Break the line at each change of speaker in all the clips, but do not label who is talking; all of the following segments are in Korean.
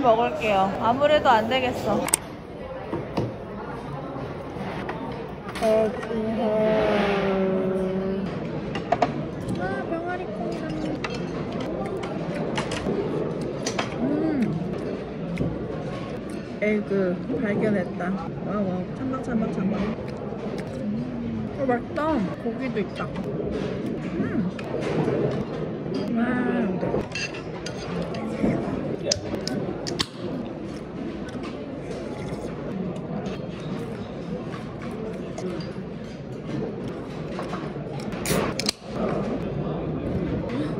먹을게요. 아무래도 안 되겠어. 아, 병아리. 음. 에그 발견했다. 와우, 와우. 참박. 어, 맛있다. 고기도 있다. 음. 와우.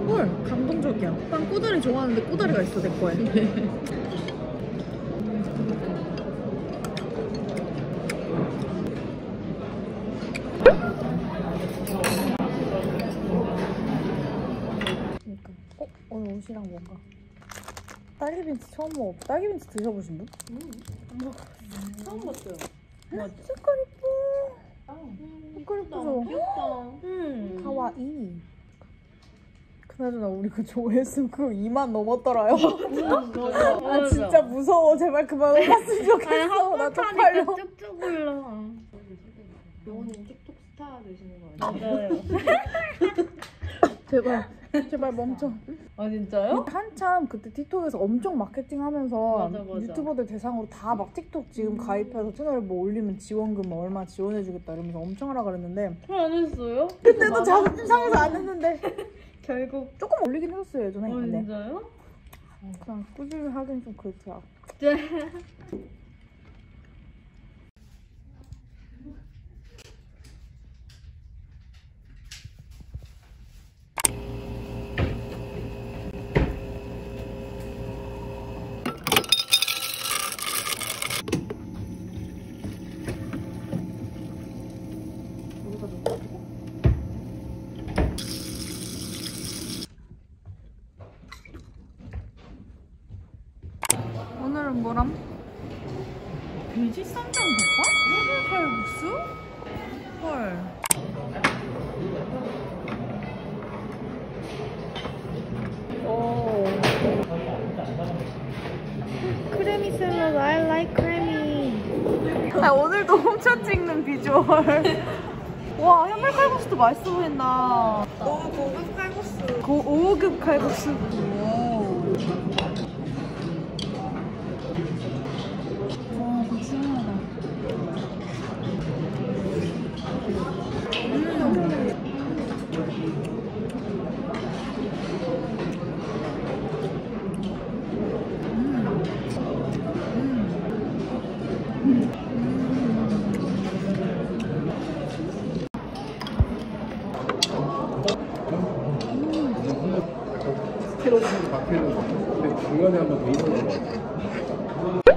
헐, 감동적이야. 난 꼬다리 좋아하는데 꼬다리가 있어, 내 거에. 그러니까 어? 오늘 옷이랑 뭔가 딸기빈치 처음 먹어 딸기빈치 드셔보신 분?
처음 봤어요.
색깔 이뻐 색깔 이쁘죠?
귀엽다.
음 가와이 그나저나 우리 그 조회수 그 2만 넘었더라요. 아 진짜. 무서워. 제발 그만 올랐으면 좋겠어. 나 쪽팔려.
쭉쭉 올라. 영원님 뚝뚝 스타 되시는 거 아니에요?
맞아요. 제발 제발 멈춰.
아 진짜요?
한참 그때 틱톡에서 엄청 마케팅하면서
맞아, 맞아.
유튜버들 대상으로 다 막 틱톡 지금 가입해서 채널 뭐 올리면 지원금 뭐 얼마 지원해주겠다 이러면서 엄청 하라 그랬는데
안 했어요?
그때도 자존심 상해서 안 했는데
결국.
조금 올리긴 했어요 예전에
아
근데
진짜요?
그냥 꾸준히 하긴 좀 그렇더라 뭐람? 돼지 쌈장 덮밥? 해물칼국수? 헐. 오. 크레미 샐러드, I like 크레미. 아, 오늘도 훔쳐 찍는 비주얼. 와, 해물 칼국수도 맛있어 보인다.
너무 고급 칼국수.
고, 5급 칼국수. 오. 와, 이거 시원하다.
스테로스 박혀있는 거. 근데 중간에 한번 더 있는 거.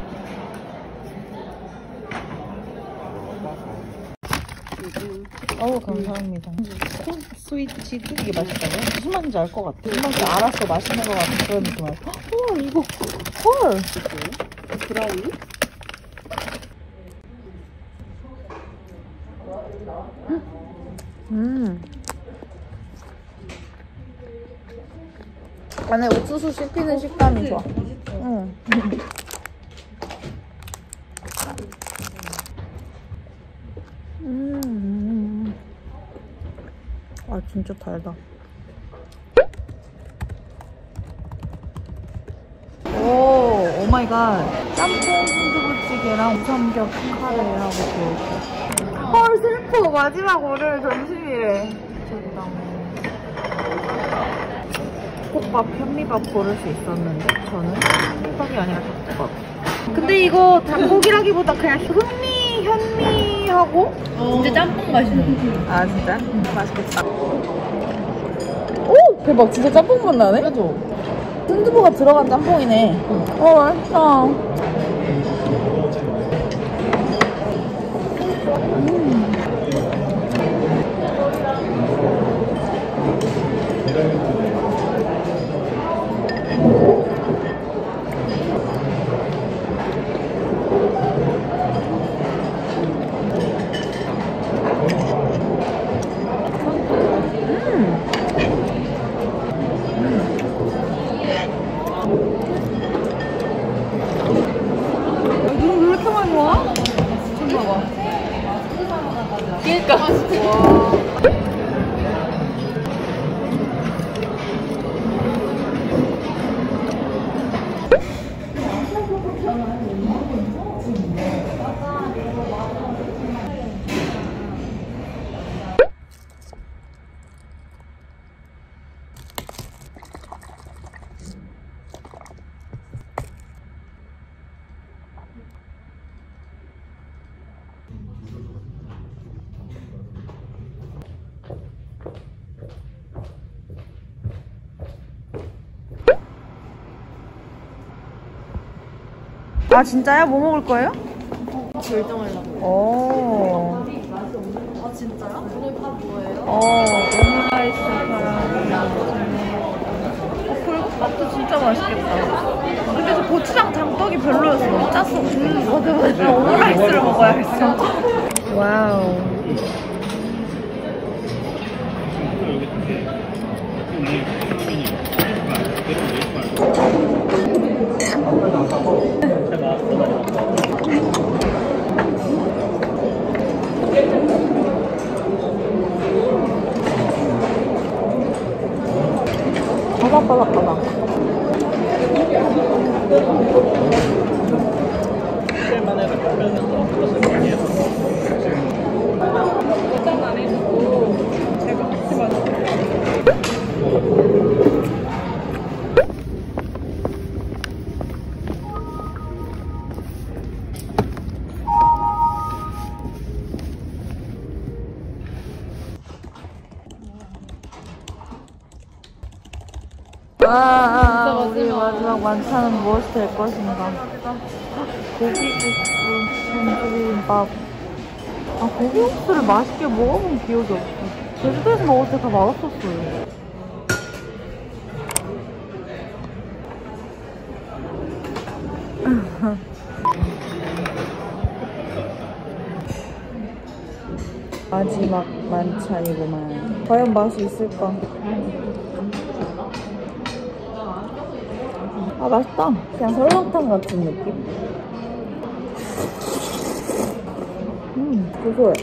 어우 감사합니다. 콘 스위트 치즈 이게 맛있다고요? 무슨 맛인지 알 것 같아. 무슨 맛인지 알았어 맛있는 것 같은 그런 느낌 알아. 헐 이거 헐.
브라우니?
음. 안에 옥수수 씹히는 식감이 좋아. 응. 음. 아 진짜 달다. 오, oh my god. 짬뽕 순두부찌개랑 우삼겹 카레하고 이렇게. 헐 슬퍼 마지막 오늘 점심이래. 저기다. 국밥, 현미밥 고를 수 있었는데 저는 현미밥이 아니라 닭국밥. 근데 이거 닭고기라기보다 그냥 현미, 현미하고
진짜 짬뽕 맛이네.
아 진짜? 맛있겠다. 오 대박 진짜 짬뽕 맛 나네.
그죠?
순두부가 들어간 짬뽕이네. 어 맛있다.
그니까.
아 진짜요? 뭐 먹을 거예요?
결정하려고.
오.
아, 진짜요? 오늘 밥 뭐예요?
어, 오므라이스 파랑 어, 그리고 밥도 진짜 맛있겠다. 근데 저 고추장 장떡이 별로였어. 너무 짰어. 음, 맞아, 맞아. 오므라이스를 먹어야겠어. wow. 만찬은 무엇이 될 것인가? 고기국수, 전주비빔밥. 아, 고기국수를 맛있게 먹어본 기억이 없어. 제주도에서 먹을 때 다 맛없었어요. 마지막 만찬이구만. 과연 맛이 있을까? 아 맛있다. 그냥 설렁탕 같은 느낌. 음 고소해.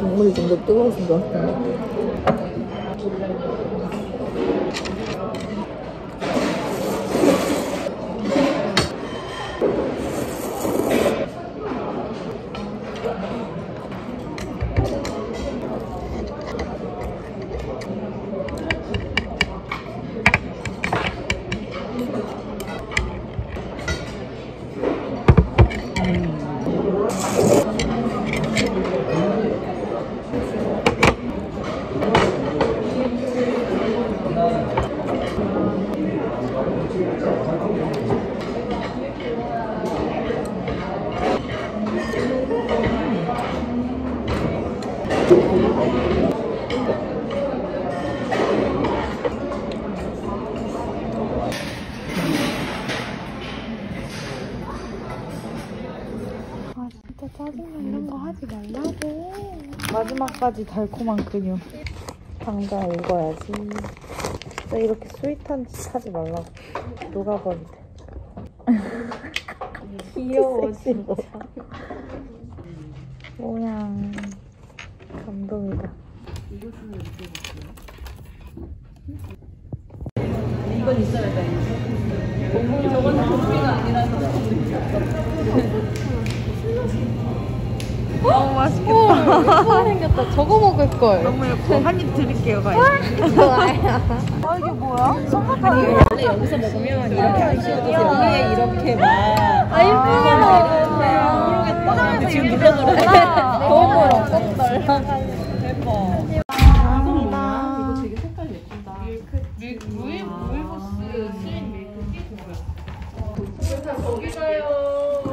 국물이 좀 더 뜨거웠으면 좋았을 텐데. 하지 말라고. 마지막까지 달콤한 근육 당장 읽어야지. 진짜 이렇게 스윗한 짓 하지 말라고. 녹아버리대 귀여워 진짜. 모양 감동이다 너무 맛있겠다
예쁘게 생겼다. 저거 먹을 걸.
너무 예뻐 한 입 드릴게요
좋아요.
아 이게 뭐야? 솜사탕이
원래 여기서 먹으면 이렇게 안 씌워져서 위에 이렇게 막
아, 예쁘게
모르겠다. 지금.
너무.
대박.
감사합니다
이거 되게 색깔 예쁘다. 밀크 루이 루이보스 sweet 밀크티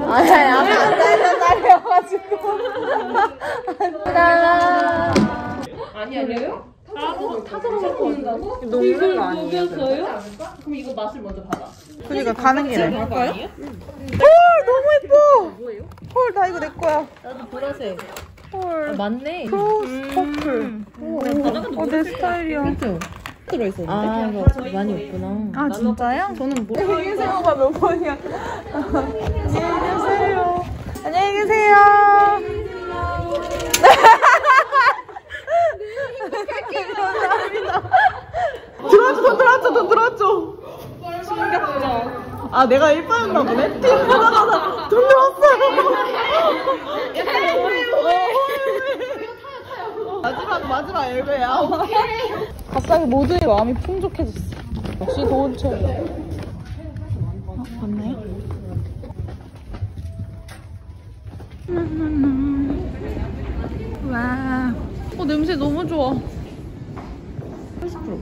아니 아니 안 달려 달려 가지고
아니야 그래요? 타서 타서 먹는다고?
녹는 거 아니에요?
녹였어요? 그럼 이거 맛을 먼저 봐봐.
그니까 가는 길에 헐
아니에요?
너무 예뻐 헐 나 이거 내 거야
나도 보라색.
헐
맞네.
cross purple 어, 내 스타일이야
들어있었는데?
아, 이거 많이 없구나.
아 진짜요?
저는 뭐.
안녕히 계세요. 들어왔죠, 돈 들어왔죠, 돈 들어왔죠. 신기하다. 아, 내가 일반였나 보네? 돈 들어왔어. 마지막, 마지막 앨베야. 갑자기 모두의 마음이 풍족해졌어. 역시 도훈철. 와. 어, 냄새 너무 좋아. 30%.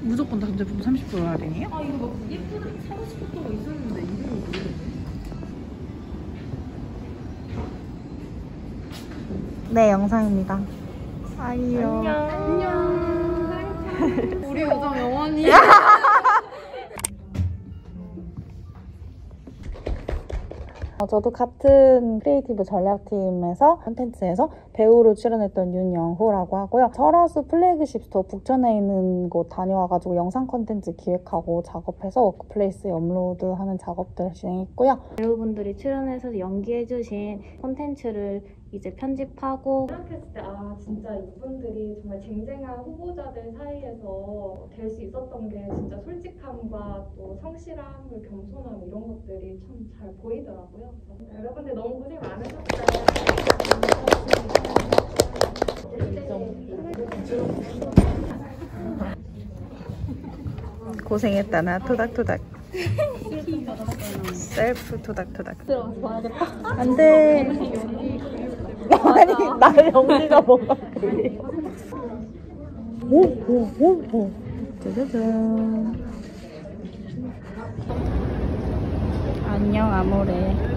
무조건 다 전제품 30% 할인이에요? 아, 이거 막 예쁘게 사고 싶었던 거 있었는데, 이름이. 네, 영상입니다. 아이요.
우리 우정 영원히.
어, 저도 같은 creative 전략팀에서 콘텐츠에서 배우로 출연했던 윤영호라고 하고요. 설화수 flagship store 북촌에 있는 곳 다녀와가지고 영상 콘텐츠 기획하고 작업해서 Workplace에 업로드하는 작업들을 진행했고요.
배우분들이 출연해서 연기해주신 콘텐츠를 이제 편집하고
생각했을 때 아 진짜 이분들이 정말 쟁쟁한 후보자들 사이에서 될 수 있었던 게 진짜 솔직함과 또 성실함, 그리고 겸손함 이런 것들이 참 잘 보이더라고요. 그래서 여러분들 너무 고생 많으셨어요.
고생했다 나 토닥토닥 셀프 토닥토닥 안돼 아니 나의 연기가 뭔가 오오오오. 짜자잔. 안녕 아모레